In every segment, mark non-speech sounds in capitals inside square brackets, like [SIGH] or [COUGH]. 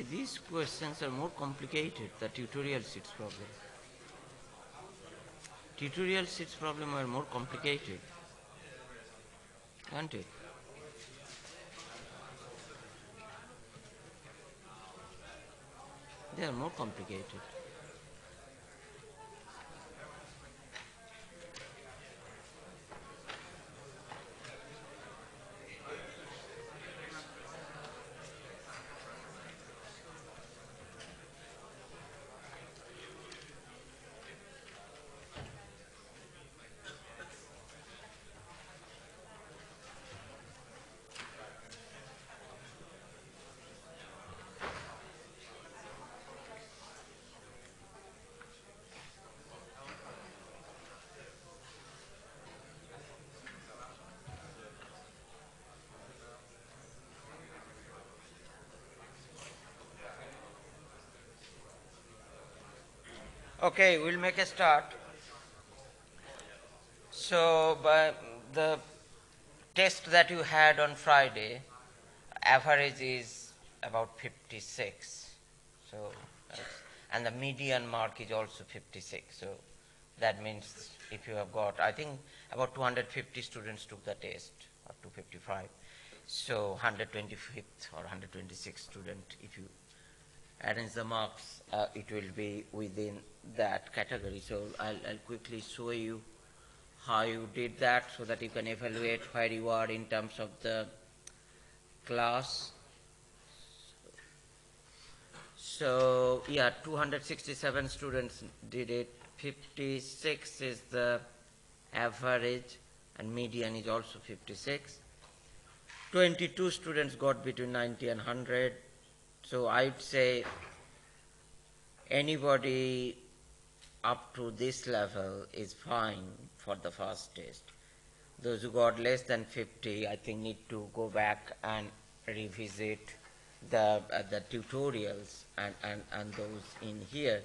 These questions are more complicated, the tutorial sheets problem. Tutorial sheets problem are more complicated, aren't it? They are more complicated. Okay, we'll make a start. So, by the test that you had on Friday, average is about 56. So, and the median mark is also 56. So, that means if you have got, I think about 250 students took the test, or 255. So, 125th or 126 student, if you arrange the marks, uh, it will be within that category. So I'll, I'll, quickly show you how you did that so that you can evaluate where you are in terms of the class. So yeah, 267 students did it. 56 is the average and median is also 56. 22 students got between 90 and 100. So I'd say anybody up to this level is fine for the first test. Those who got less than 50, I think need to go back and revisit the, uh, the tutorials and, and, and those in here.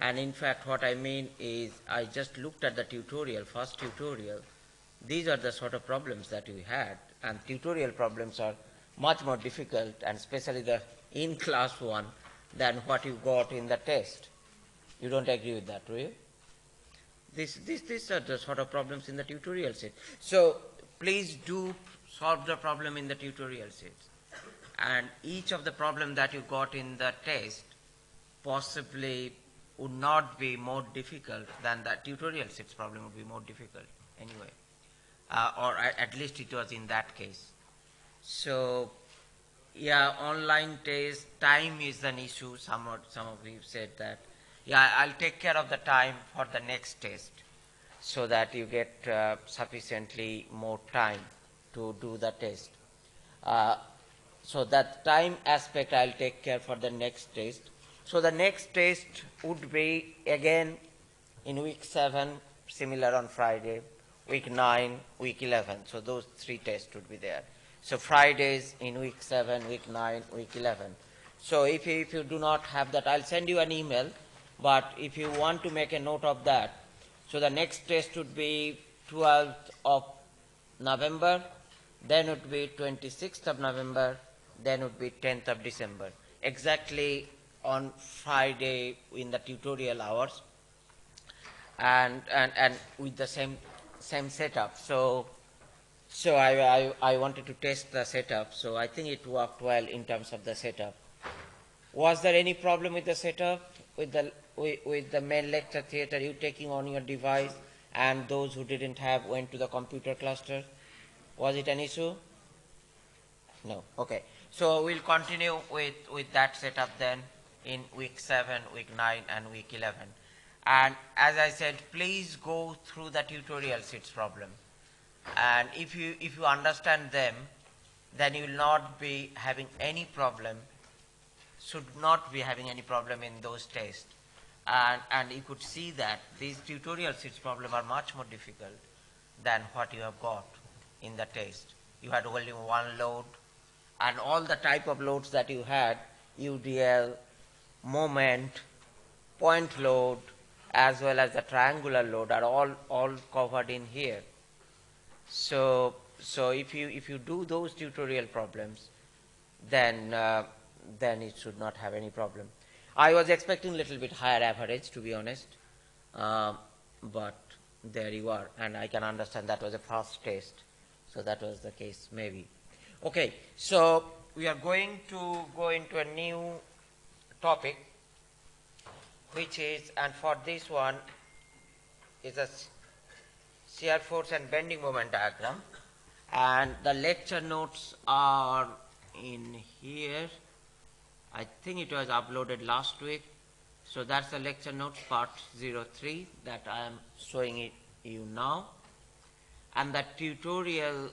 And in fact, what I mean is I just looked at the tutorial, first tutorial. These are the sort of problems that we had. And tutorial problems are much more difficult, and especially the in class one, than what you got in the test. You don't agree with that, do you? This, this, these are the sort of problems in the tutorial set. So please do solve the problem in the tutorial set. And each of the problem that you got in the test possibly would not be more difficult than the tutorial sets problem would be more difficult anyway. Uh, or at least it was in that case. So yeah, online test, time is an issue. Some of, some of you said that. Yeah, I'll take care of the time for the next test so that you get uh, sufficiently more time to do the test. Uh, so that time aspect I'll take care for the next test. So the next test would be again in week 7, similar on Friday, week 9, week 11. So those three tests would be there. So Fridays in week 7, week 9, week 11. So if if you do not have that, I'll send you an email. But if you want to make a note of that, so the next test would be 12th of November, then it would be 26th of November, then it would be 10th of December. Exactly on Friday in the tutorial hours and, and, and with the same, same setup. So so I, I, I, wanted to test the setup, so I think it worked well in terms of the setup. Was there any problem with the setup, with the, with, with the main lecture theater, you taking on your device, and those who didn't have went to the computer cluster? Was it an issue? No. Okay. So we'll continue with, with that setup then in week 7, week 9, and week 11. And as I said, please go through the tutorial sheets problem and if you if you understand them then you will not be having any problem should not be having any problem in those tests and and you could see that these tutorial sheets problem are much more difficult than what you have got in the test you had only one load and all the type of loads that you had udl moment point load as well as the triangular load are all all covered in here so, so if you if you do those tutorial problems, then uh, then it should not have any problem. I was expecting a little bit higher average, to be honest, um, but there you are, and I can understand that was a fast test, so that was the case, maybe. Okay, so we are going to go into a new topic, which is, and for this one, is a shear force and bending moment diagram, and the lecture notes are in here. I think it was uploaded last week. So that's the lecture notes part 03 that I am showing it you now. And the tutorial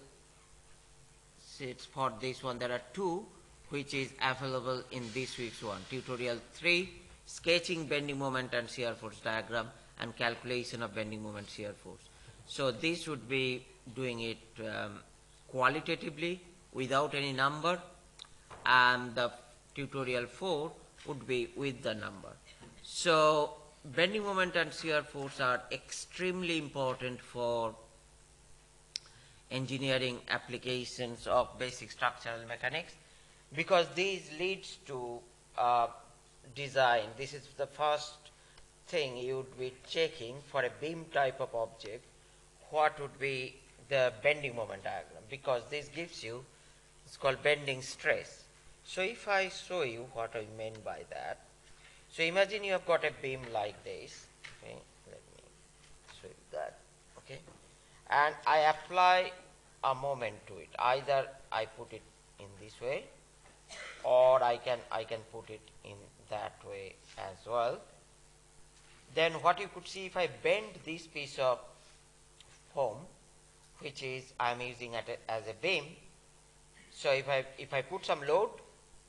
sheets for this one, there are two which is available in this week's one. Tutorial 3, sketching bending moment and shear force diagram and calculation of bending moment shear force. So this would be doing it um, qualitatively without any number and the tutorial 4 would be with the number. So bending moment and shear force are extremely important for engineering applications of basic structural mechanics because these leads to uh, design. This is the first thing you would be checking for a beam type of object what would be the bending moment diagram because this gives you it's called bending stress so if I show you what I mean by that, so imagine you have got a beam like this, okay, let me show you that, okay, and I apply a moment to it. Either I put it in this way, or I can I can put it in that way as well. Then what you could see if I bend this piece of foam, which is I am using it as a beam. So if I if I put some load,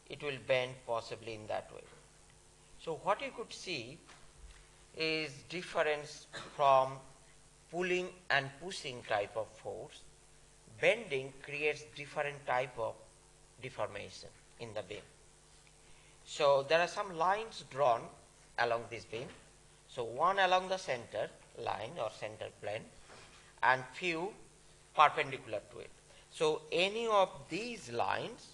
it will bend possibly in that way. So what you could see is difference from pulling and pushing type of force. Bending creates different type of deformation in the beam. So there are some lines drawn along this beam. So one along the center line or center plane and few perpendicular to it. So any of these lines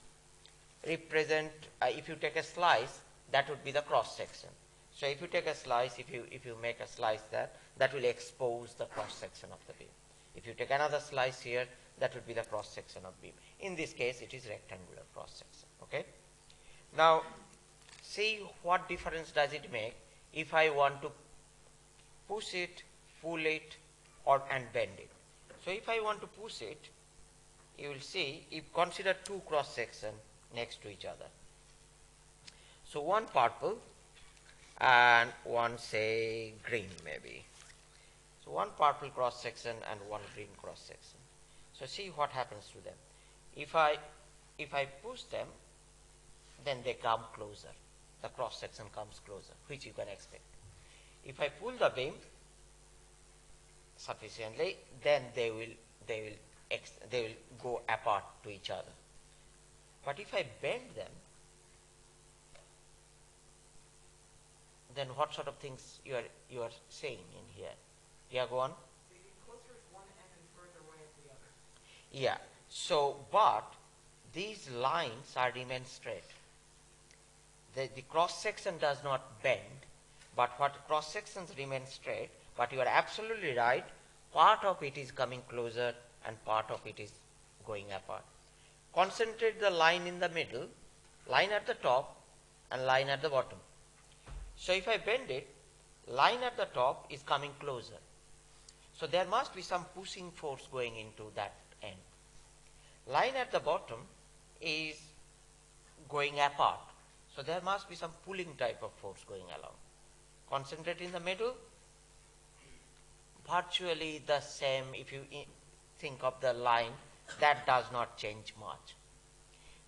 represent, uh, if you take a slice, that would be the cross section. So if you take a slice, if you, if you make a slice there, that will expose the cross section of the beam. If you take another slice here, that would be the cross section of beam. In this case, it is rectangular cross section. Okay. Now, see what difference does it make if I want to push it, pull it, or and bend it. So if I want to push it, you will see, if consider two cross section, next to each other. So one purple and one say green maybe. So one purple cross section and one green cross section. So see what happens to them. If I if I push them, then they come closer. The cross section comes closer, which you can expect. If I pull the beam sufficiently, then they will they will they will go apart to each other. But if I bend them, then what sort of things you are you are saying in here? Yeah, go on. Yeah. So, but these lines are remain straight. The, the cross section does not bend, but what cross sections remain straight. But you are absolutely right. Part of it is coming closer, and part of it is going apart concentrate the line in the middle, line at the top and line at the bottom. So if I bend it, line at the top is coming closer. So there must be some pushing force going into that end. Line at the bottom is going apart. So there must be some pulling type of force going along. Concentrate in the middle, virtually the same if you think of the line that does not change much.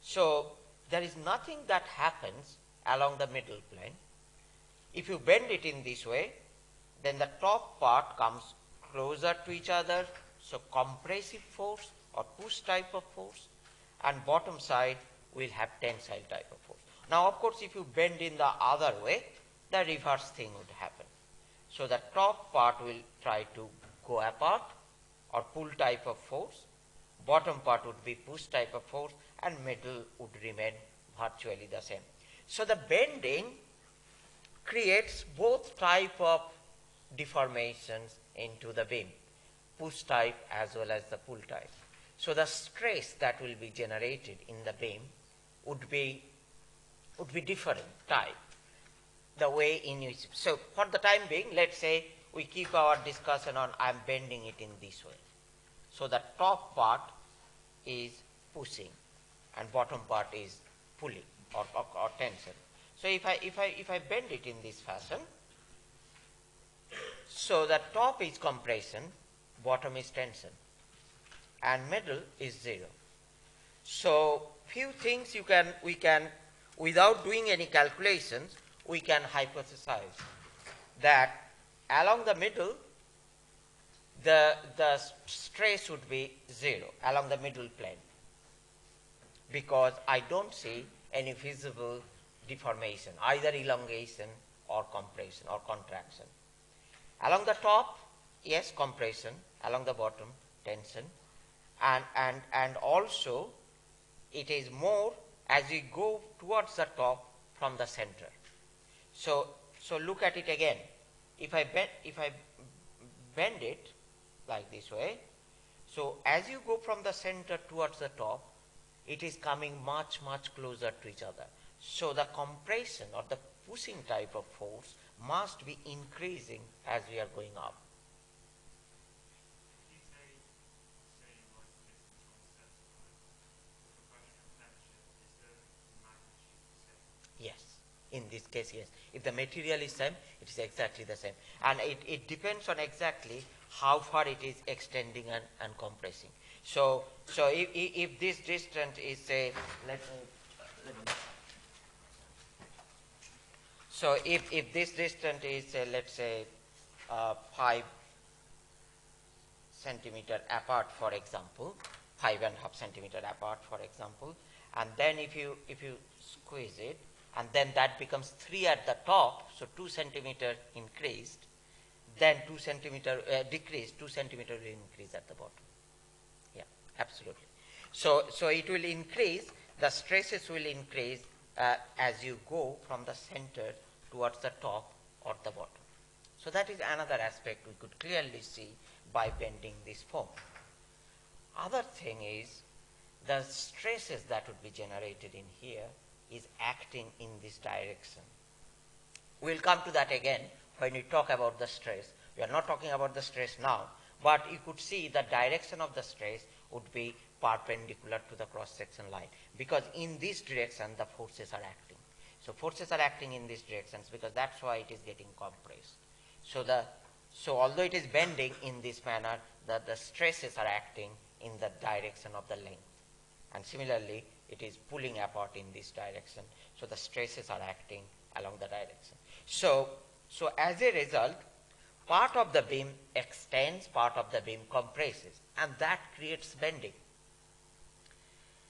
So there is nothing that happens along the middle plane. If you bend it in this way, then the top part comes closer to each other, so compressive force or push type of force, and bottom side will have tensile type of force. Now, of course, if you bend in the other way, the reverse thing would happen. So the top part will try to go apart or pull type of force, bottom part would be push type of force and middle would remain virtually the same. So the bending creates both type of deformations into the beam, push type as well as the pull type. So the stress that will be generated in the beam would be would be different type. The way in which so for the time being, let's say we keep our discussion on I'm bending it in this way. So the top part is pushing and bottom part is pulling or, or, or tension. So if I, if, I, if I bend it in this fashion, so the top is compression, bottom is tension, and middle is zero. So few things you can, we can, without doing any calculations, we can hypothesize that along the middle, the, the stress would be zero along the middle plane because I don't see any visible deformation, either elongation or compression or contraction. Along the top, yes, compression. Along the bottom, tension. And, and, and also, it is more as we go towards the top from the center. So, so look at it again. If I bend, if I bend it like this way, so as you go from the center towards the top, it is coming much, much closer to each other. So the compression or the pushing type of force must be increasing as we are going up. Yes, in this case, yes. If the material is same, it is exactly the same. And it, it depends on exactly how far it is extending and, and compressing. So, so if, if this distance is say, let me, let me so if, if this distance is, uh, let's say, uh, 5 centimeter apart, for example, five and a half centimeter apart, for example, and then if you, if you squeeze it, and then that becomes 3 at the top, so 2 centimeter increased, then 2 centimeter uh, decreased, 2 centimeter will increase at the bottom. Yeah, absolutely. So, so it will increase, the stresses will increase uh, as you go from the center towards the top or the bottom. So that is another aspect we could clearly see by bending this form. Other thing is the stresses that would be generated in here is acting in this direction. We'll come to that again when we talk about the stress. We are not talking about the stress now, but you could see the direction of the stress would be perpendicular to the cross-section line because in this direction the forces are acting. So forces are acting in these directions because that's why it is getting compressed. So the so although it is bending in this manner, the, the stresses are acting in the direction of the length. And similarly, it is pulling apart in this direction. So the stresses are acting along the direction. So, so as a result, part of the beam extends, part of the beam compresses, and that creates bending.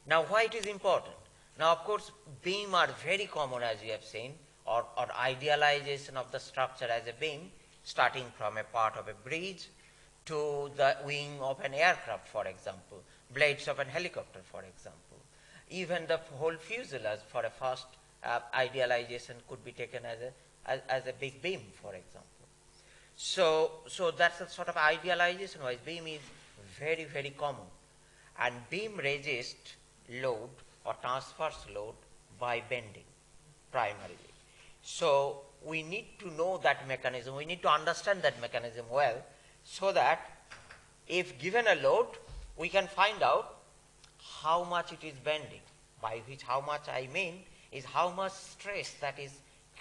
Now, why it is important? Now, of course, beam are very common as we have seen, or, or idealization of the structure as a beam, starting from a part of a bridge to the wing of an aircraft, for example, blades of an helicopter, for example. Even the whole fuselage for a first uh, idealization could be taken as a, as, as, a big beam, for example. So, so that's a sort of idealization wise. Beam is very, very common. And beam resist load or transverse load by bending primarily. So we need to know that mechanism, we need to understand that mechanism well so that if given a load, we can find out how much it is bending, by which how much I mean is how much stress that is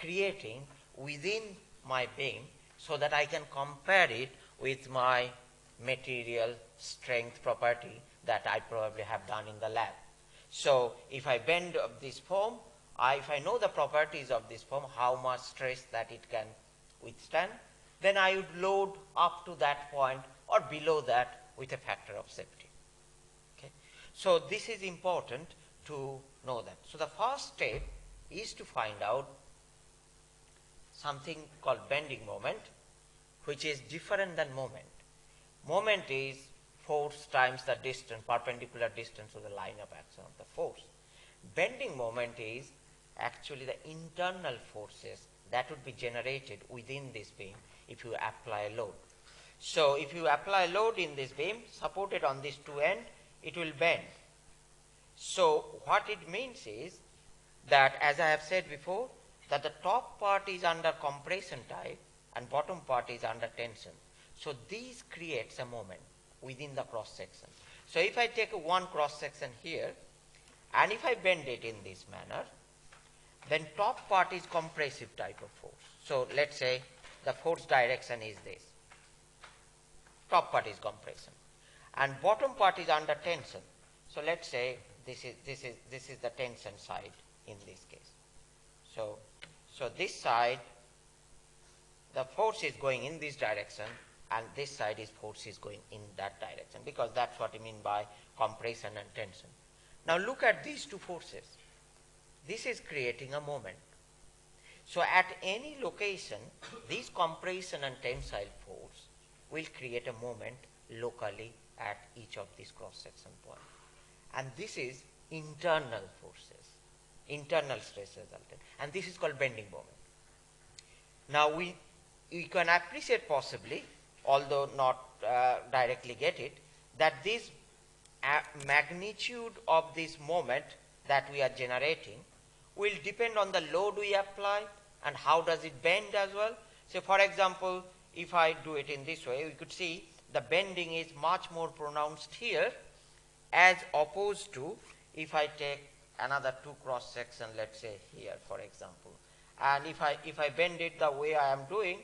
creating within my beam so that I can compare it with my material strength property that I probably have done in the lab. So if I bend this foam, I, if I know the properties of this foam, how much stress that it can withstand, then I would load up to that point or below that with a factor of safety. Okay? So this is important to know that. So the first step is to find out something called bending moment, which is different than moment. Moment is force times the distance, perpendicular distance to the line of action of the force. Bending moment is actually the internal forces that would be generated within this beam if you apply a load. So if you apply a load in this beam supported on these two ends, it will bend. So what it means is that as I have said before, that the top part is under compression type and bottom part is under tension. So these creates a moment within the cross section. So if I take one cross section here and if I bend it in this manner, then top part is compressive type of force. So let's say the force direction is this. Top part is compression. And bottom part is under tension. So let's say this is this is this is the tension side in this case. So so this side the force is going in this direction and this side is force is going in that direction because that's what I mean by compression and tension. Now look at these two forces. This is creating a moment. So at any location, this compression and tensile force will create a moment locally at each of these cross-section points. And this is internal forces, internal stress resultant. And this is called bending moment. Now we, we can appreciate possibly, although not uh, directly get it, that this uh, magnitude of this moment that we are generating will depend on the load we apply and how does it bend as well. So for example, if I do it in this way, we could see the bending is much more pronounced here as opposed to if I take another two cross section, let's say here, for example. And if I, if I bend it the way I am doing,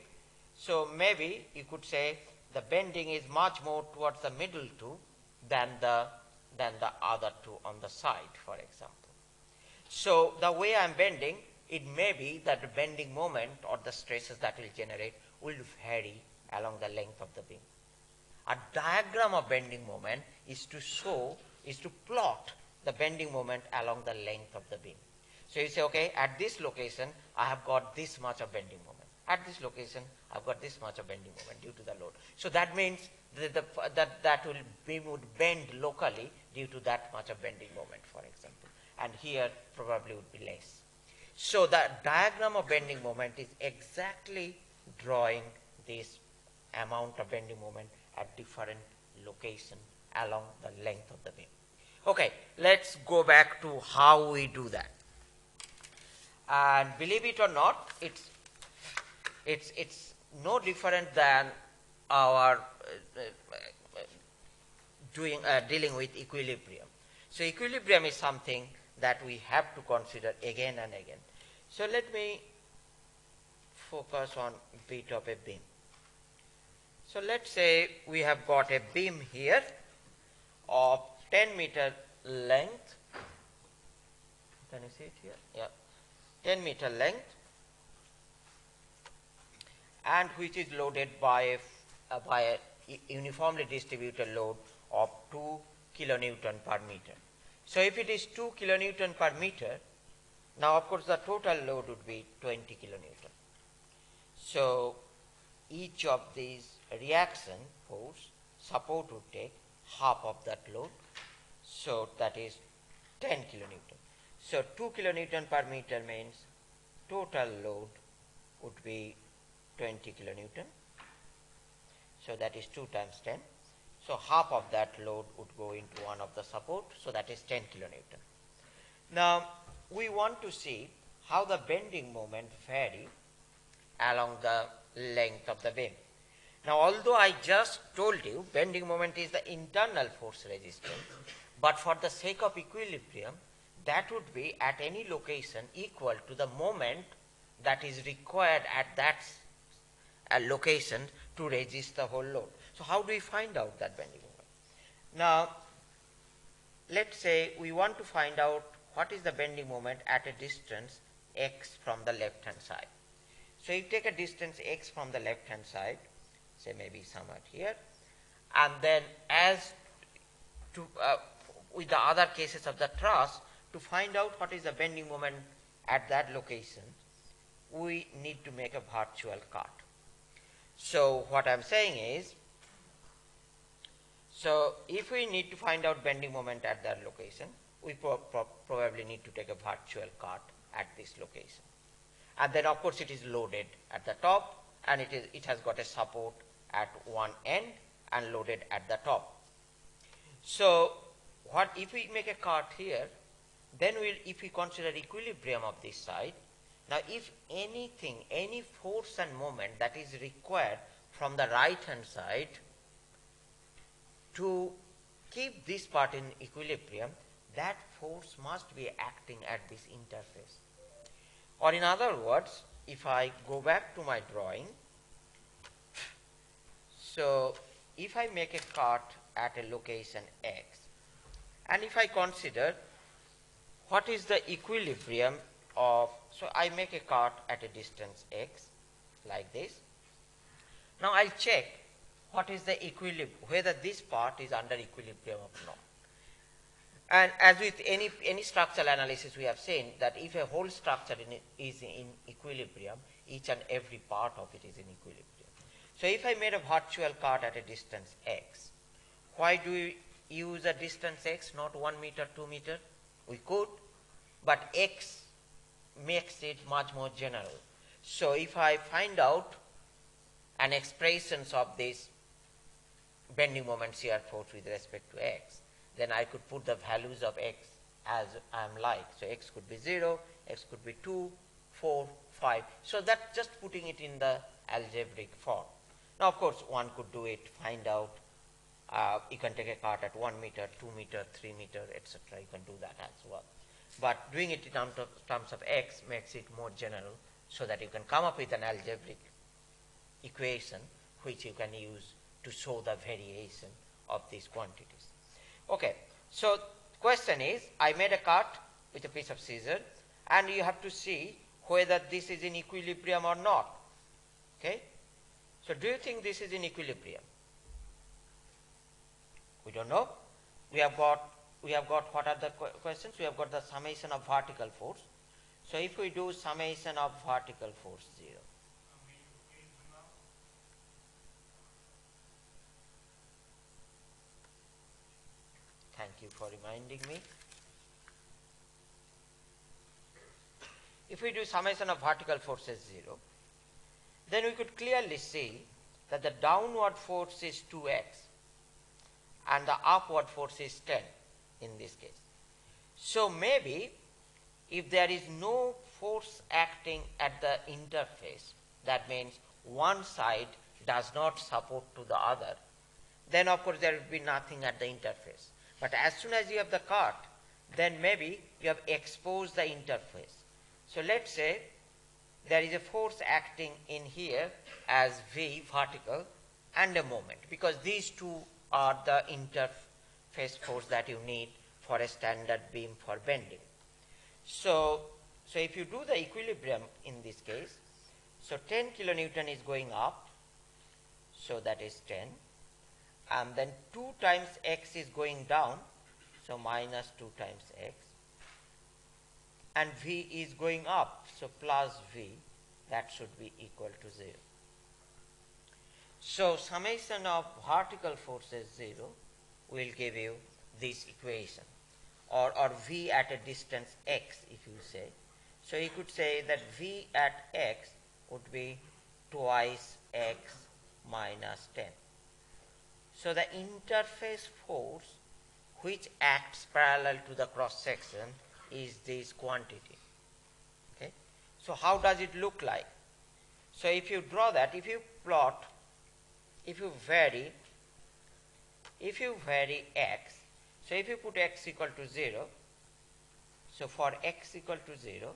so maybe you could say the bending is much more towards the middle two than the, than the other two on the side, for example. So the way I'm bending, it may be that the bending moment or the stresses that will generate will vary along the length of the beam. A diagram of bending moment is to show, is to plot the bending moment along the length of the beam. So you say, okay, at this location, I have got this much of bending moment. At this location, I've got this much of bending moment due to the load. So that means that the, that, that will beam would bend locally due to that much of bending moment, for example. And here probably would be less. So the diagram of bending moment is exactly drawing this amount of bending moment at different location along the length of the beam. Okay, let's go back to how we do that. And believe it or not, it's, it's, it's no different than our uh, uh, doing, uh, dealing with equilibrium. So equilibrium is something that we have to consider again and again. So let me focus on bit of a beam. So let's say we have got a beam here of 10 meter length. Can you see it here? Yeah. 10 meter length and which is loaded by a, uh, by a uniformly distributed load of 2 kilonewton per meter. So if it is 2 kilonewton per meter, now of course the total load would be 20 kilonewton. So each of these reaction force support would take half of that load. So that is 10 kilonewton. So 2 kilonewton per meter means total load would be 20 kilonewton. So that is 2 times 10. So half of that load would go into one of the support, so that is 10 kilonewton. Now we want to see how the bending moment vary along the length of the beam. Now although I just told you bending moment is the internal force resistance, but for the sake of equilibrium, that would be at any location equal to the moment that is required at that uh, location to resist the whole load. So how do we find out that bending moment? Now, let's say we want to find out what is the bending moment at a distance x from the left hand side. So you take a distance x from the left hand side, say maybe somewhere here, and then as to uh, with the other cases of the truss, to find out what is the bending moment at that location, we need to make a virtual cut. So what I'm saying is so if we need to find out bending moment at that location, we pro pro probably need to take a virtual cut at this location. And then of course it is loaded at the top and it, is, it has got a support at one end and loaded at the top. So what if we make a cut here, then we'll, if we consider equilibrium of this side, now if anything, any force and moment that is required from the right hand side to keep this part in equilibrium, that force must be acting at this interface. Or in other words, if I go back to my drawing, so if I make a cut at a location x, and if I consider what is the equilibrium of, so I make a cut at a distance x, like this. Now I'll check what is the equilibrium, whether this part is under equilibrium or not. And as with any, any structural analysis, we have seen that if a whole structure in, is in equilibrium, each and every part of it is in equilibrium. So if I made a virtual cut at a distance x, why do we use a distance x, not 1 meter, 2 meter? We could, but x makes it much more general. So if I find out an expressions of this bending moment shear force with respect to x, then I could put the values of x as I am like. So x could be 0, x could be 2, 4, 5. So that's just putting it in the algebraic form. Now, of course, one could do it, find out. Uh, you can take a cut at 1 meter, 2 meter, 3 meter, etc. You can do that as well. But doing it in terms of, terms of x makes it more general so that you can come up with an algebraic equation which you can use to show the variation of these quantities. Okay, so the question is, I made a cut with a piece of scissors and you have to see whether this is in equilibrium or not. Okay, so do you think this is in equilibrium? We don't know. We have got we have got what are the questions? We have got the summation of vertical force. So if we do summation of vertical force zero. Thank you for reminding me. If we do summation of vertical forces zero, then we could clearly see that the downward force is 2x and the upward force is 10 in this case. So maybe if there is no force acting at the interface, that means one side does not support to the other, then of course there will be nothing at the interface. But as soon as you have the cut, then maybe you have exposed the interface. So let's say there is a force acting in here as V vertical and a moment because these two are the interface force that you need for a standard beam for bending. So, so if you do the equilibrium in this case, so 10 kilonewton is going up, so that is 10, and then 2 times x is going down, so minus 2 times x, and V is going up, so plus V, that should be equal to 0. So summation of vertical forces 0 will give you this equation or, or V at a distance x if you say. So you could say that V at x would be twice x minus 10. So the interface force which acts parallel to the cross section is this quantity. Okay. So how does it look like? So if you draw that, if you plot, if you vary, if you vary x, so if you put x equal to 0, so for x equal to 0,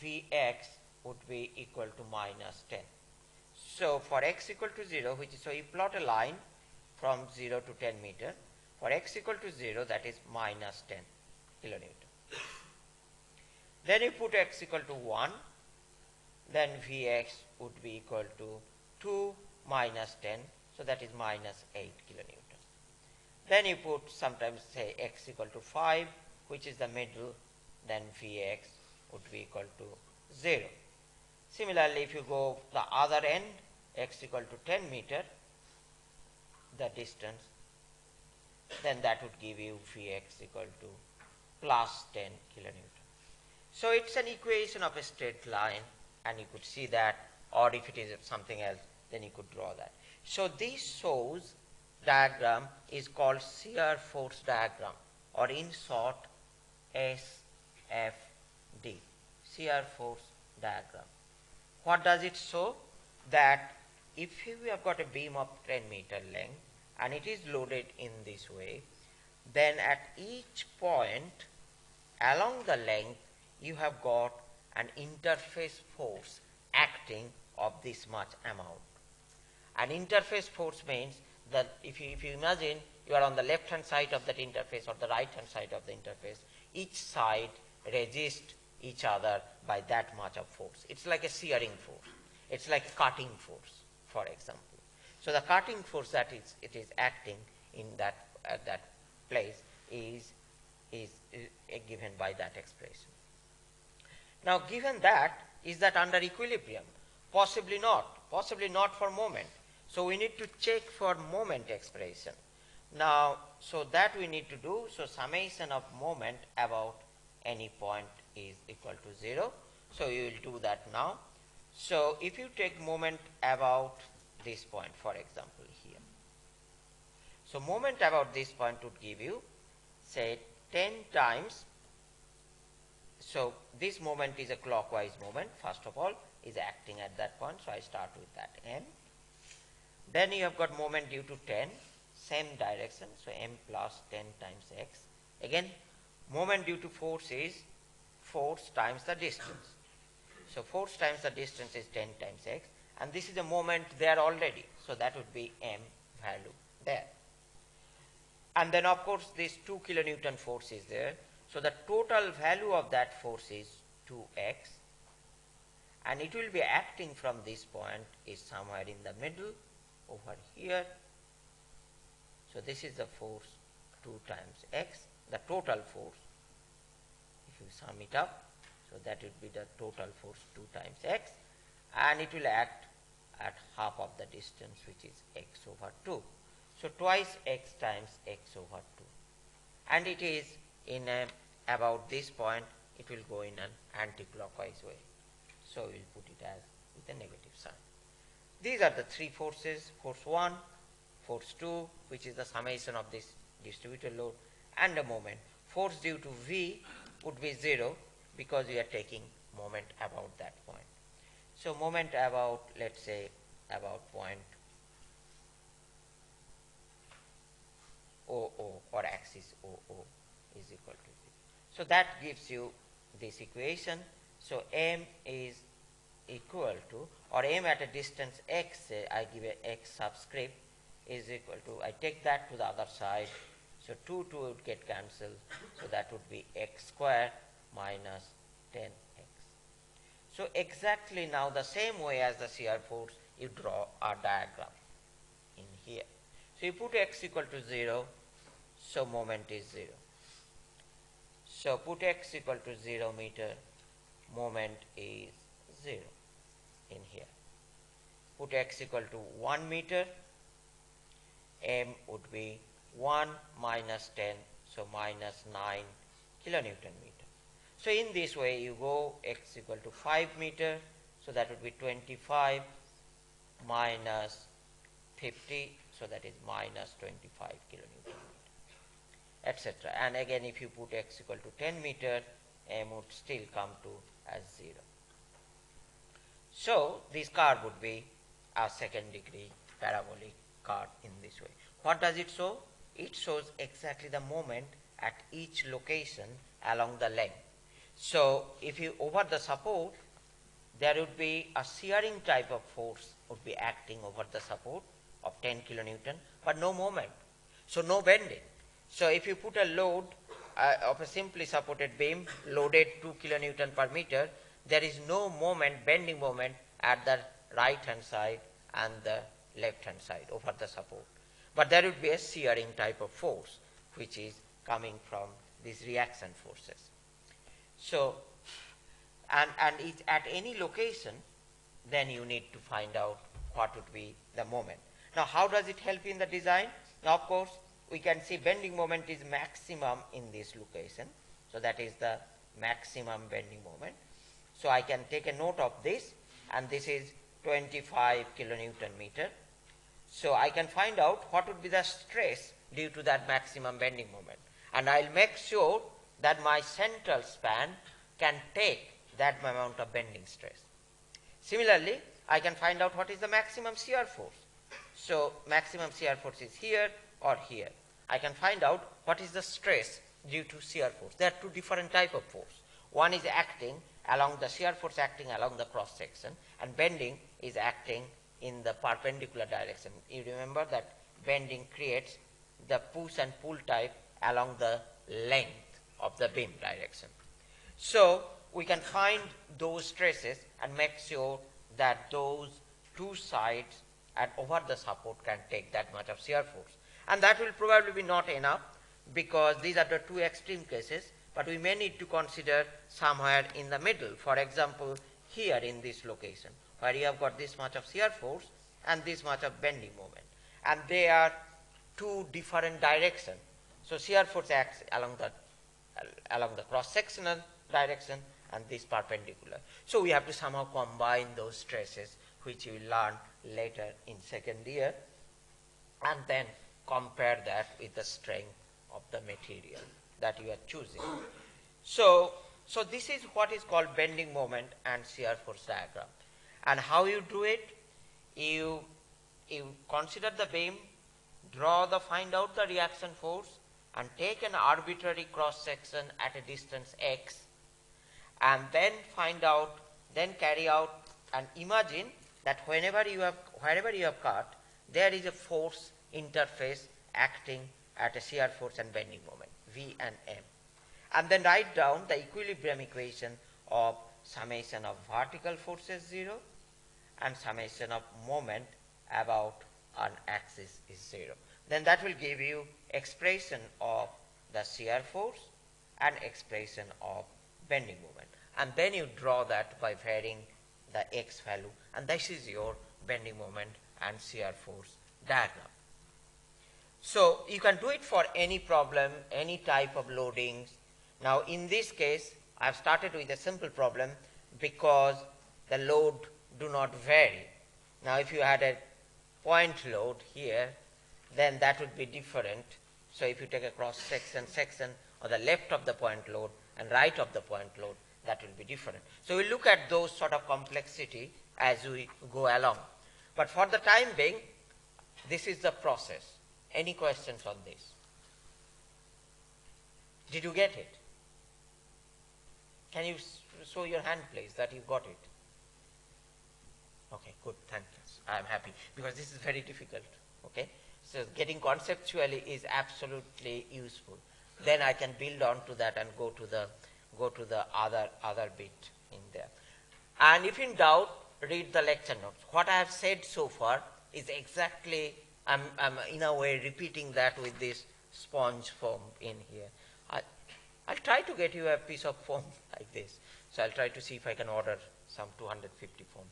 Vx would be equal to minus 10. So for x equal to 0, which is, so you plot a line from 0 to 10 meter, for x equal to 0, that is minus 10 kilonewton. Then you put x equal to 1, then Vx would be equal to 2 minus 10, so that is minus 8 kilonewton. Then you put sometimes say x equal to 5, which is the middle, then Vx would be equal to 0. Similarly, if you go the other end, x equal to 10 meter, the distance, then that would give you Vx equal to plus 10 kilonewton. So it's an equation of a straight line and you could see that or if it is something else then you could draw that. So this shows diagram is called shear force diagram or in short SFD, shear force diagram. What does it show? That if you have got a beam of 10 meter length and it is loaded in this way, then at each point along the length you have got an interface force acting of this much amount. An interface force means that if you, if you imagine you are on the left hand side of that interface or the right hand side of the interface, each side resist each other by that much of force. It's like a shearing force. It's like a cutting force, for example. So the cutting force that is, it is acting in that, at that place is, is, is given by that expression. Now given that, is that under equilibrium? Possibly not. Possibly not for moment. So we need to check for moment expression. Now, so that we need to do, so summation of moment about any point is equal to 0. So you will do that now. So if you take moment about this point, for example, here. So moment about this point would give you, say, 10 times. So this moment is a clockwise moment, first of all, is acting at that point. So I start with that m. Then you have got moment due to 10, same direction, so m plus 10 times x. Again, moment due to force is force times the distance. So force times the distance is 10 times x, and this is a moment there already, so that would be m value there. And then of course this 2 kilonewton force is there, so the total value of that force is 2x, and it will be acting from this point is somewhere in the middle over here so this is the force 2 times x, the total force. If you sum it up, so that would be the total force 2 times x and it will act at half of the distance which is x over 2. So twice x times x over 2 and it is in a, about this point it will go in an anti-clockwise way. So we will put it as with a negative sign. These are the three forces, force 1, force 2 which is the summation of this distributed load and a moment. Force due to V would be 0 because we are taking moment about that point. So moment about let's say about point OO or axis OO is equal to 0. So that gives you this equation. So M is equal to or M at a distance x say I give a x subscript is equal to, I take that to the other side, so 2, 2 would get cancelled, so that would be x square minus 10x. So exactly now the same way as the shear force, you draw a diagram. So you put x equal to 0, so moment is 0. So put x equal to 0 meter, moment is 0 in here. Put x equal to 1 meter, m would be 1 minus 10, so minus 9 kilonewton meter. So in this way you go x equal to 5 meter, so that would be 25 minus 50, so that is minus 25 kilonewton meter, etc. And again if you put x equal to 10 meter, m would still come to as 0. So this curve would be a second degree parabolic card in this way. What does it show? It shows exactly the moment at each location along the length. So if you over the support, there would be a shearing type of force would be acting over the support of 10 kilonewton, but no moment. So no bending. So if you put a load uh, of a simply supported beam loaded 2 kilonewton per meter, there is no moment, bending moment at the right hand side and the left hand side over the support. But there would be a shearing type of force which is coming from these reaction forces. So, and, and it, at any location, then you need to find out what would be the moment. Now, how does it help in the design? Now, of course, we can see bending moment is maximum in this location. So, that is the maximum bending moment. So I can take a note of this and this is 25 kilonewton meter. So I can find out what would be the stress due to that maximum bending moment. And I'll make sure that my central span can take that amount of bending stress. Similarly, I can find out what is the maximum shear force. So maximum shear force is here or here. I can find out what is the stress due to shear force. There are two different type of force. One is acting along the shear force acting along the cross section and bending is acting in the perpendicular direction. You remember that bending creates the push and pull type along the length of the beam direction. So we can find those stresses and make sure that those two sides and over the support can take that much of shear force. And that will probably be not enough because these are the two extreme cases, but we may need to consider somewhere in the middle. For example, here in this location, where you have got this much of shear force and this much of bending moment. And they are two different directions. So shear force acts along the, along the cross-sectional direction and this perpendicular. So we have to somehow combine those stresses which you will learn later in second year and then compare that with the strength of the material that you are choosing. So, so this is what is called bending moment and shear force diagram. And how you do it? You, you consider the beam, draw the, find out the reaction force and take an arbitrary cross section at a distance x and then find out, then carry out and imagine that whenever you have, wherever you have cut, there is a force interface acting at a shear force and bending moment, V and M. And then write down the equilibrium equation of summation of vertical forces 0 and summation of moment about an axis is 0. Then that will give you expression of the shear force and expression of bending moment. And then you draw that by varying the x value and this is your bending moment and shear force diagram. So you can do it for any problem, any type of loadings. Now in this case, I've started with a simple problem because the load do not vary. Now if you had a point load here, then that would be different. So if you take a cross section, section or the left of the point load and right of the point load, that will be different. So we look at those sort of complexity as we go along. But for the time being, this is the process. Any questions on this? Did you get it? Can you show your hand, please, that you got it? Okay, good, thank you. I am happy because this is very difficult. Okay, so getting conceptually is absolutely useful. Then I can build on to that and go to the go to the other other bit in there. And if in doubt, read the lecture notes. What I have said so far is exactly I'm, I'm in a way repeating that with this sponge foam in here. I, I'll try to get you a piece of foam [LAUGHS] like this. So I'll try to see if I can order some 250 foam.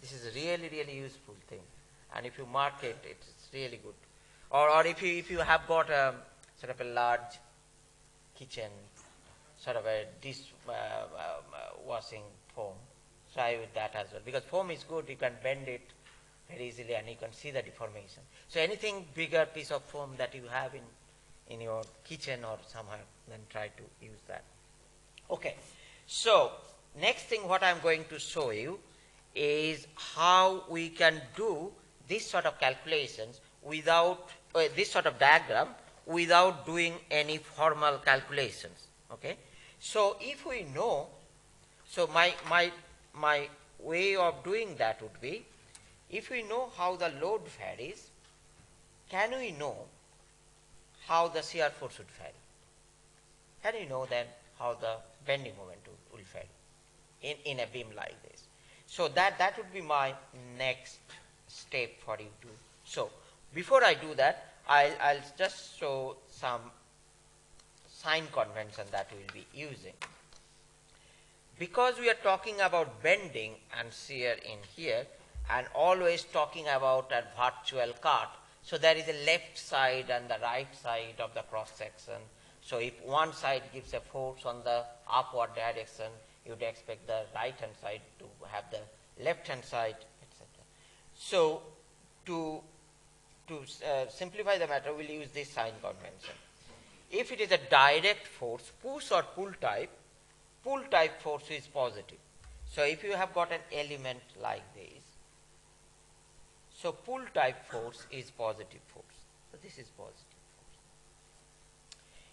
This is a really, really useful thing. And if you mark it, it's really good. Or, or if, you, if you have got a sort of a large kitchen, sort of a dish uh, uh, washing foam, try with that as well. Because foam is good, you can bend it very easily and you can see the deformation. So anything bigger piece of foam that you have in, in your kitchen or somewhere, then try to use that. Okay, so next thing what I'm going to show you is how we can do this sort of calculations without, uh, this sort of diagram without doing any formal calculations. Okay, so if we know, so my, my, my way of doing that would be if we know how the load varies, can we know how the shear force would vary? Can we know then how the bending moment will, will vary in, in a beam like this? So that, that would be my next step for you to. So before I do that, I'll, I'll just show some sign convention that we'll be using. Because we are talking about bending and shear in here, and always talking about a virtual cut. So there is a left side and the right side of the cross section. So if one side gives a force on the upward direction, you'd expect the right hand side to have the left hand side, etc. So to, to uh, simplify the matter, we'll use this sign convention. If it is a direct force, push or pull type, pull type force is positive. So if you have got an element like this, so pull type force is positive force. So this is positive force.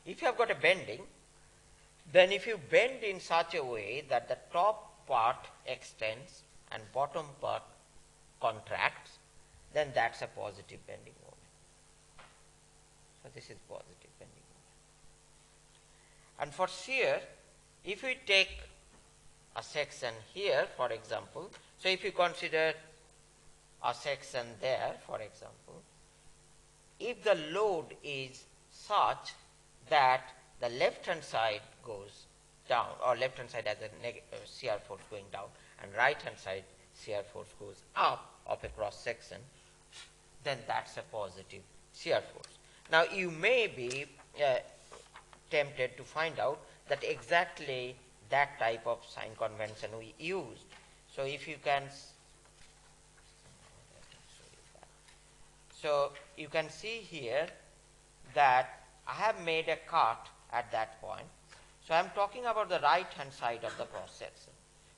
If you have got a bending, then if you bend in such a way that the top part extends and bottom part contracts, then that's a positive bending moment. So this is positive bending. And for shear, if we take a section here, for example, so if you consider a section there, for example, if the load is such that the left hand side goes down or left hand side has a uh, shear force going down and right hand side shear force goes up of a cross section, then that's a positive shear force. Now you may be uh, tempted to find out that exactly that type of sign convention we used. So if you can so you can see here that I have made a cut at that point. So I am talking about the right hand side of the cross section.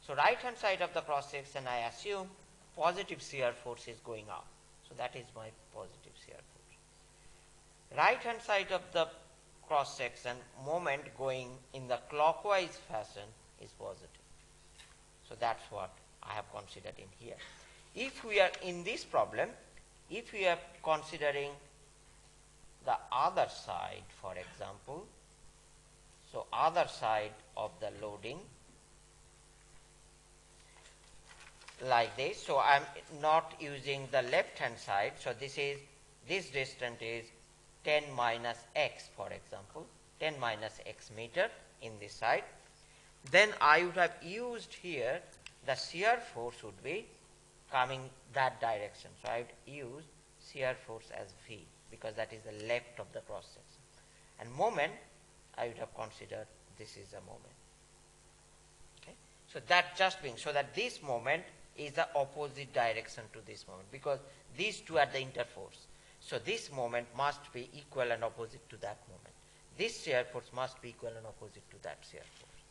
So right hand side of the cross section I assume positive shear force is going up. So that is my positive shear force. Right hand side of the cross section moment going in the clockwise fashion is positive. So that's what I have considered in here. If we are in this problem, if we are considering the other side, for example, so other side of the loading like this. So I'm not using the left hand side. So this is this distance is 10 minus x for example 10 minus x meter in this side. Then I would have used here the shear force would be coming that direction. So I would use shear force as V because that is the left of the cross section. And moment I would have considered this is a moment. Okay? So that just being so that this moment is the opposite direction to this moment because these two are the interforce so this moment must be equal and opposite to that moment. This shear force must be equal and opposite to that shear force.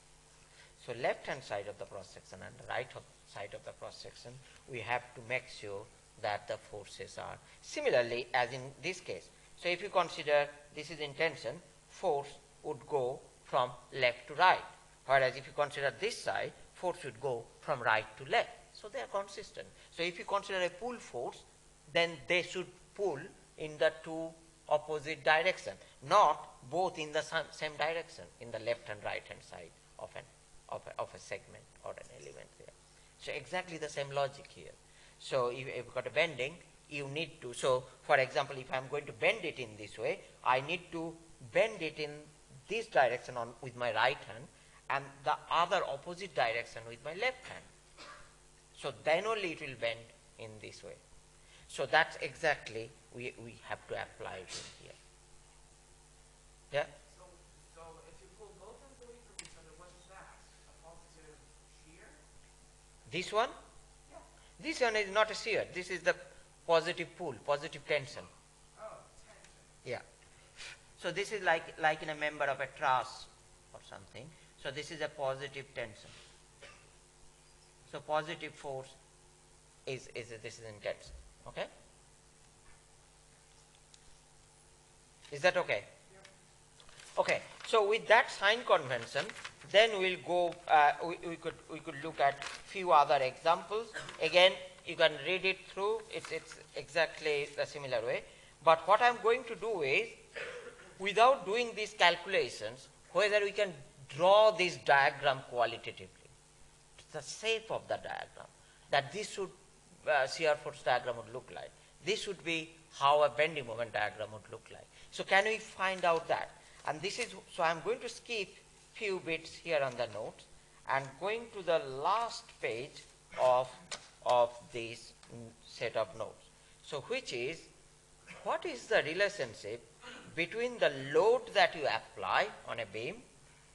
So left hand side of the cross section and right side of the cross section, we have to make sure that the forces are similarly as in this case. So if you consider this is in tension, force would go from left to right. Whereas if you consider this side, force would go from right to left. So they are consistent. So if you consider a pull force, then they should pull in the two opposite direction, not both in the same direction in the left and right hand side of, an, of, a, of a segment or an element there. So exactly the same logic here. So if you've got a bending, you need to, so for example, if I'm going to bend it in this way, I need to bend it in this direction on, with my right hand and the other opposite direction with my left hand. So then only it will bend in this way. So that's exactly we, we have to apply it in here. Yeah? So, so if you pull both ends away from each other, what's that? A positive shear? This one? Yeah. This one is not a shear. This is the positive pull, positive tension. Oh, tension. Yeah. So this is like, like in a member of a truss or something. So this is a positive tension. So positive force is, is this is in tension. Okay? Is that okay? Okay. So with that sign convention, then we'll go. Uh, we, we could we could look at few other examples. Again, you can read it through. It's it's exactly the similar way. But what I'm going to do is, without doing these calculations, whether we can draw this diagram qualitatively, the shape of the diagram, that this should uh, shear force diagram would look like. This would be how a bending moment diagram would look like. So can we find out that? And this is, so I'm going to skip few bits here on the notes and going to the last page of, of this set of notes. So which is, what is the relationship between the load that you apply on a beam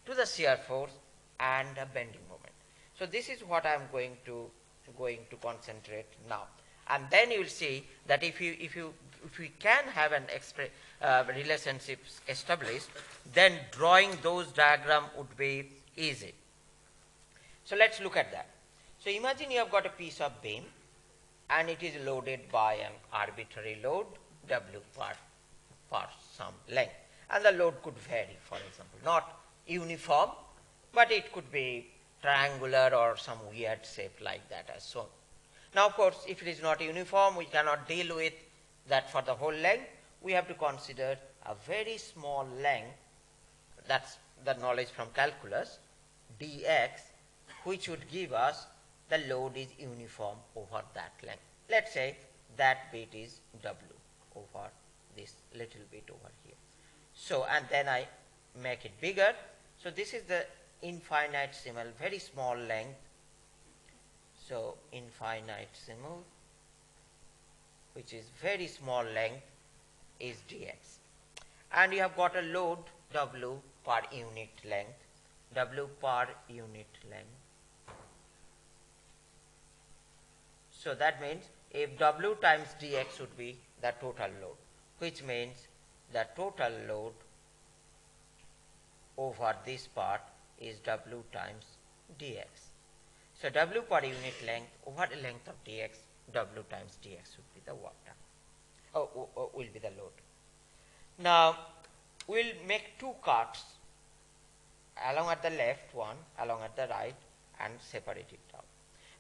to the shear force and a bending moment. So this is what I am going to going to concentrate now. And then you will see that if you if you if we can have an expre- uh, relationship established, then drawing those diagram would be easy. So let's look at that. So imagine you have got a piece of beam and it is loaded by an arbitrary load W per, per some length. And the load could vary, for example, not uniform, but it could be triangular or some weird shape like that as shown. Now, of course, if it is not uniform, we cannot deal with that for the whole length. We have to consider a very small length, that's the knowledge from calculus, dx, which would give us the load is uniform over that length. Let's say that bit is w over this little bit over here. So, and then I make it bigger. So, this is the infinitesimal, very small length. So, infinitesimal, which is very small length, is dx. And you have got a load w per unit length, w per unit length. So that means if W times dx would be the total load, which means the total load over this part is W times dx. So W per unit length over the length of dx, W times dx would be the work done, oh, oh, oh, will be the load. Now, we'll make two cuts along at the left one, along at the right, and separate it out.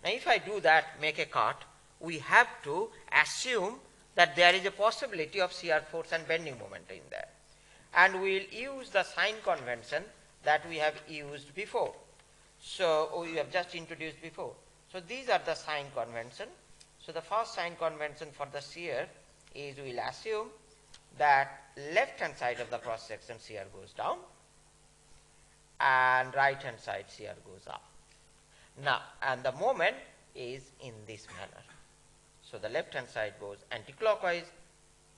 Now, if I do that, make a cut, we have to assume that there is a possibility of shear force and bending moment in there. And we will use the sign convention that we have used before. So, oh, we have just introduced before. So, these are the sign convention. So, the first sign convention for the shear is we will assume that left hand side of the cross section shear goes down and right hand side shear goes up. Now, and the moment is in this manner. So the left hand side goes anti-clockwise,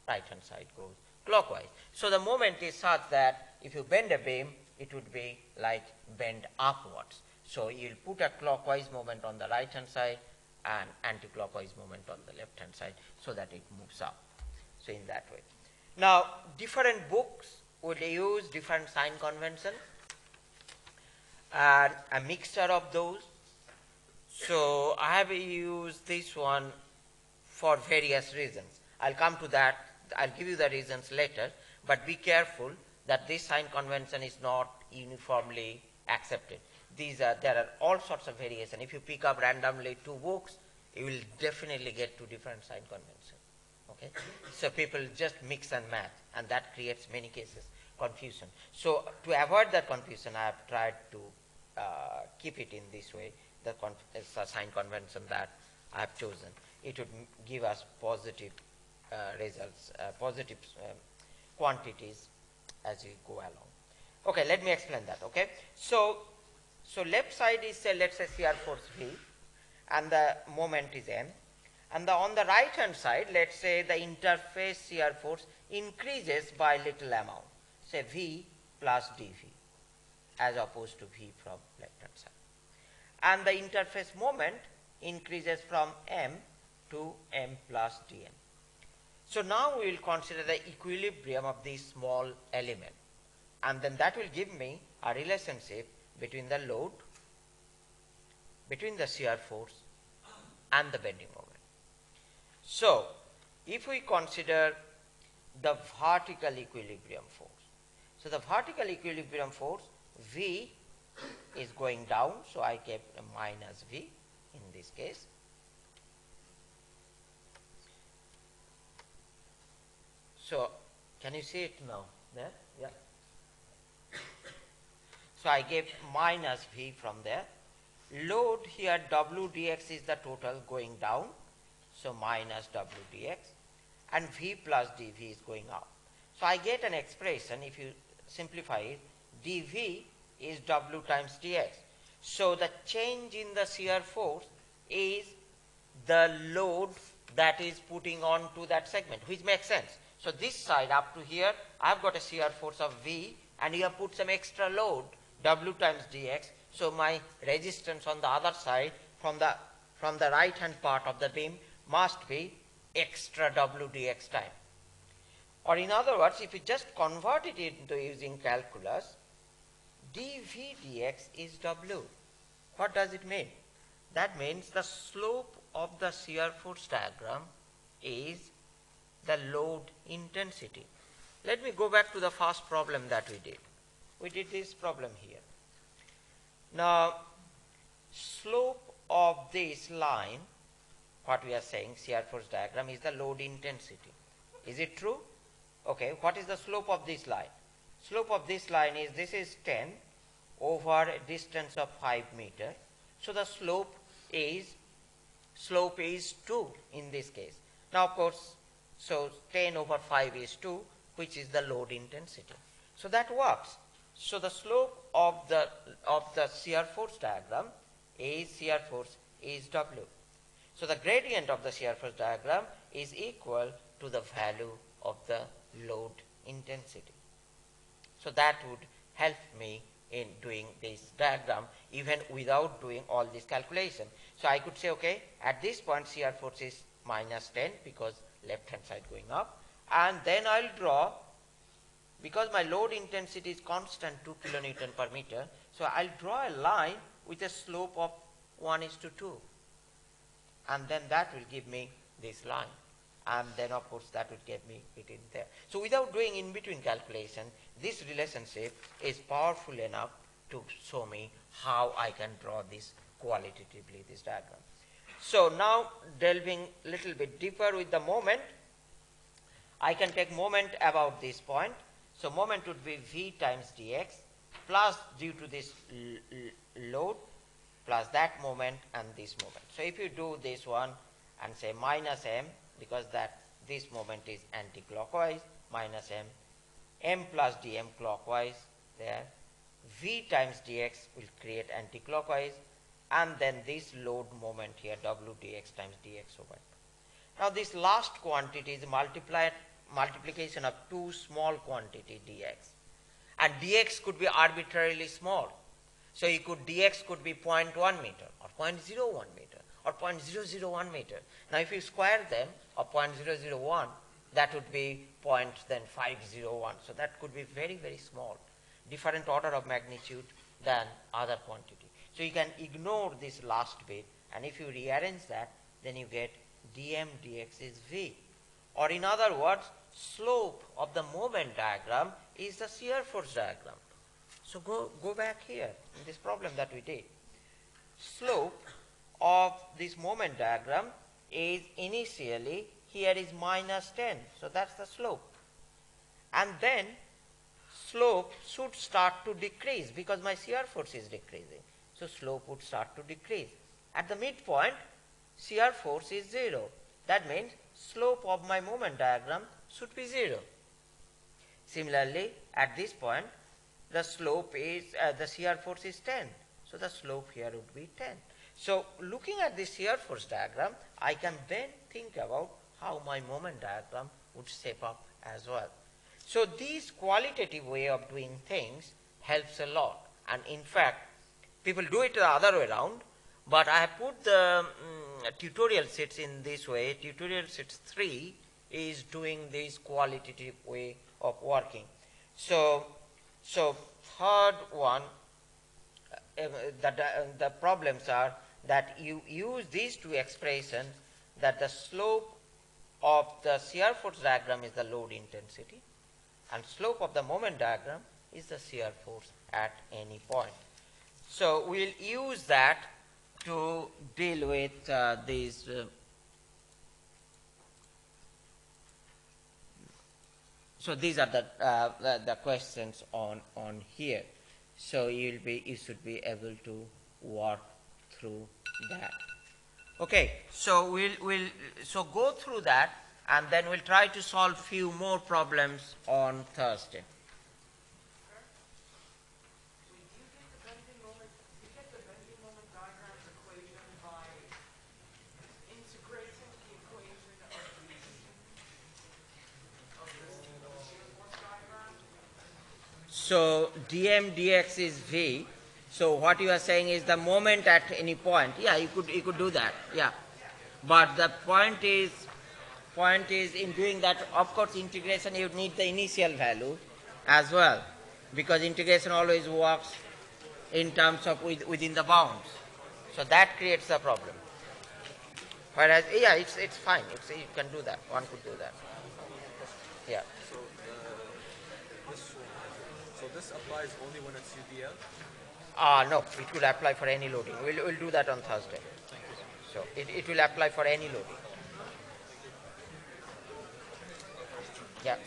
right hand side goes clockwise. So the moment is such that if you bend a beam, it would be like bend upwards. So you'll put a clockwise moment on the right hand side and anti-clockwise moment on the left hand side so that it moves up. So in that way. Now different books would use different sign convention and a mixture of those so I have used this one for various reasons. I'll come to that. I'll give you the reasons later. But be careful that this sign convention is not uniformly accepted. These are there are all sorts of variation. If you pick up randomly two books, you will definitely get two different sign convention. Okay, so people just mix and match, and that creates many cases confusion. So to avoid that confusion, I have tried to uh, keep it in this way the sign convention that I have chosen. It would give us positive uh, results, uh, positive um, quantities as we go along. Okay, let me explain that. Okay, so so left side is say let's say shear force V, and the moment is m, and the, on the right hand side let's say the interface shear force increases by little amount, say V plus dV, as opposed to V from left hand side and the interface moment increases from m to m plus dm. So now we will consider the equilibrium of this small element and then that will give me a relationship between the load, between the shear force and the bending moment. So if we consider the vertical equilibrium force, so the vertical equilibrium force V is going down, so I kept minus V in this case. So, can you see it now? There? Yeah. So, I gave minus V from there. Load here W dx is the total going down, so minus W dx, and V plus dV is going up. So, I get an expression, if you simplify it, dV is W times dx. So the change in the shear force is the load that is putting on to that segment, which makes sense. So this side up to here, I've got a shear force of V and you have put some extra load, W times dx. So my resistance on the other side from the, from the right hand part of the beam must be extra W dx time. Or in other words, if you just convert it into using calculus, dV dx is W. What does it mean? That means the slope of the shear force diagram is the load intensity. Let me go back to the first problem that we did. We did this problem here. Now, slope of this line, what we are saying, shear force diagram, is the load intensity. Is it true? Okay, what is the slope of this line? Slope of this line is, this is 10 over a distance of 5 meter. So the slope is, slope is 2 in this case. Now of course, so 10 over 5 is 2, which is the load intensity. So that works. So the slope of the, of the shear force diagram is shear force is W. So the gradient of the shear force diagram is equal to the value of the load intensity. So that would help me in doing this diagram even without doing all this calculation. So I could say, okay, at this point shear force is minus 10 because left hand side going up and then I'll draw because my load intensity is constant 2 kilonewton per meter so I'll draw a line with a slope of 1 is to 2 and then that will give me this line and then of course that will get me it in there. So without doing in between calculation this relationship is powerful enough to show me how I can draw this qualitatively this diagram. So now delving a little bit deeper with the moment I can take moment about this point. So moment would be V times dx plus due to this load plus that moment and this moment. So if you do this one and say minus m because that this moment is anti-clockwise minus m m plus dm clockwise there v times dx will create anti-clockwise and then this load moment here w dx times dx over. Now this last quantity is multiplied multiplication of two small quantity dx and dx could be arbitrarily small. So you could dx could be 0.1 meter or 0.01 meter or 0.001 meter. Now if you square them of 0.001, that would be point then 501. So that could be very, very small, different order of magnitude than other quantity. So you can ignore this last bit, and if you rearrange that, then you get dm dx is v. Or in other words, slope of the moment diagram is the shear force diagram. So go, go back here in this problem that we did. Slope of this moment diagram is initially here is minus 10. So that's the slope. And then slope should start to decrease because my shear force is decreasing. So slope would start to decrease. At the midpoint, shear force is 0. That means slope of my moment diagram should be 0. Similarly, at this point, the slope is, uh, the shear force is 10. So the slope here would be 10. So looking at this shear force diagram, I can then think about how my moment diagram would shape up as well. So this qualitative way of doing things helps a lot. And in fact, people do it the other way around, but I have put the um, tutorial sets in this way. Tutorial sets 3 is doing this qualitative way of working. So, so third one, uh, the, the problems are that you use these two expressions that the slope of the shear force diagram is the load intensity and slope of the moment diagram is the shear force at any point. So we'll use that to deal with uh, these uh, so these are the, uh, the, questions on on here so you'll be you should be able to work through that. Okay, so we'll, we'll so go through that and then we'll try to solve few more problems on Thursday. So dm dx is v. So what you are saying is the moment at any point. Yeah, you could you could do that. Yeah, but the point is point is in doing that. Of course, integration you need the initial value as well because integration always works in terms of with, within the bounds. So that creates a problem. Whereas yeah, it's it's fine. It's, you can do that. One could do that. Yeah. So uh, this one, so this applies only when it's UDL. Ah, no, it will apply for any loading. We'll, we'll do that on Thursday. So it, it will apply for any loading. Yeah.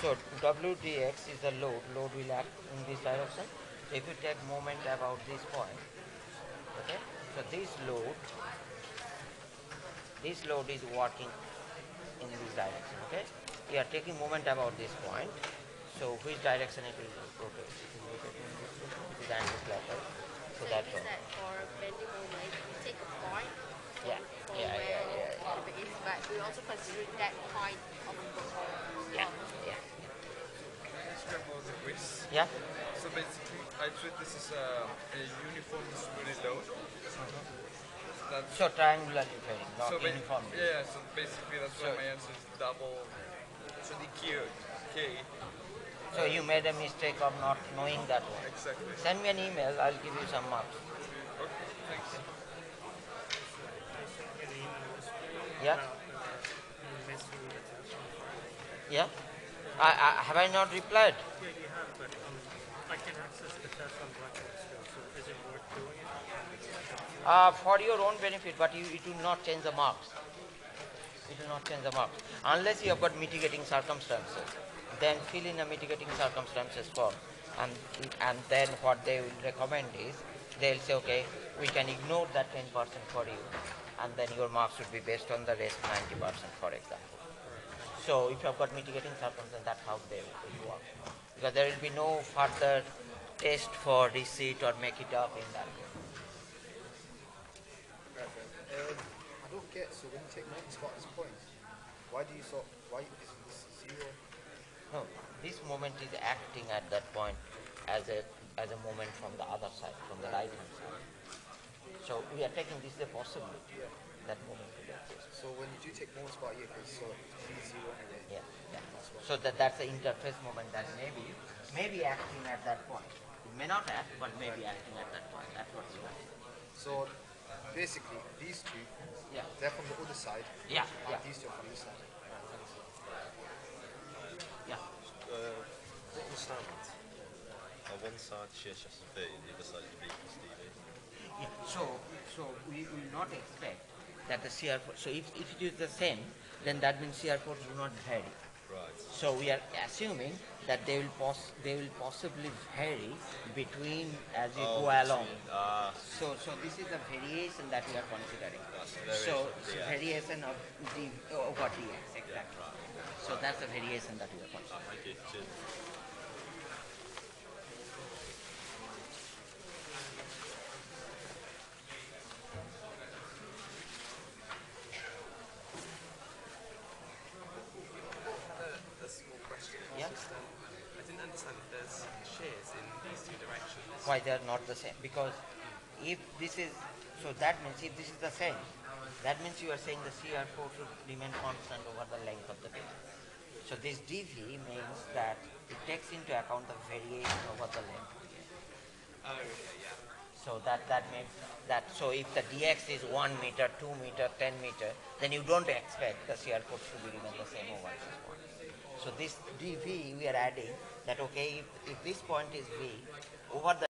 So WDX is the load. Load will act in this direction. If you take moment about this point, okay, so this load this load is working in this direction, okay? You are taking moment about this point, so which direction it will rotate? It will rotate in this direction, it is anti-clockwise, so So that's is all. that for bending moment, we take a point Yeah, for yeah, where yeah, yeah, yeah. the is, but we also consider that point of the Yeah, yeah, Scramble the width. yeah. So basically, I treat this as a, uh, a uniform distributed load. Uh-huh. That's So triangularly varying, not so uniformly. Yeah, so basically that's So- why my answer is double. So the K, K So you made a mistake of not knowing that one. exactly. Send me an email, I'll give you some marks. Okay, thanks. Yeah? Yeah? I, I, have I not replied? Yeah, you have, but um, I can access the test on Blackboard still, so is it worth doing it? Uh, for your own benefit, but you, it will not change the marks. It will not change the marks. Unless you have got mitigating circumstances, then fill in a mitigating circumstances form. And, and then what they will recommend is, they'll say, okay, we can ignore that 10% for you, and then your marks would be based on the rest 90%, for example. So if you have got mitigating circumstances, that's how they will work. Because there will be no further test for receipt or make it up in that way. Um, I don't get, so when you take spot as points, why do you sort, why isn't this zero? No, this moment is acting at that point as a as a moment from the other side, from the right hand side. So we are taking this as a possibility that moment will exist. So when you do take one spot here, because so T zero anyway. Yeah, yeah. So that that's the interface moment that may be may be acting at that point. It may not act, but may be acting at that point. That's what you are. So basically, these two, Yeah, they're from the other side, yeah, and yeah, these two are from this side. yeah. Uh, what was that? Uh, one side shares just as V and the other side is V plus dV. Yeah, so, so we will not expect that the shear, fo- so if, if it is the same, then that means shear force will not vary. Right. So we are assuming that they will pos- they will possibly vary between as you Oh, go along. Ah, So, so this is the variation that we are considering. So, variation, yeah. of d over dx, exactly. So that's the variation that we are considering. thank you. Cheers. A small question. Yeah. I didn't understand if there's shares in these two directions. Why they are not the same? Because if this is, so that means if this is the same, that means you are saying the shear force should remain constant over the length of the beam. So this dV means that it takes into account the variation over the length. Oh, okay, yeah. So that, that means that, so if the dx is 1 meter, 2 meter, 10 meter, then you don't expect the shear force to be remain the same over this point. So this dV we are adding that okay, if, if this point is V, over the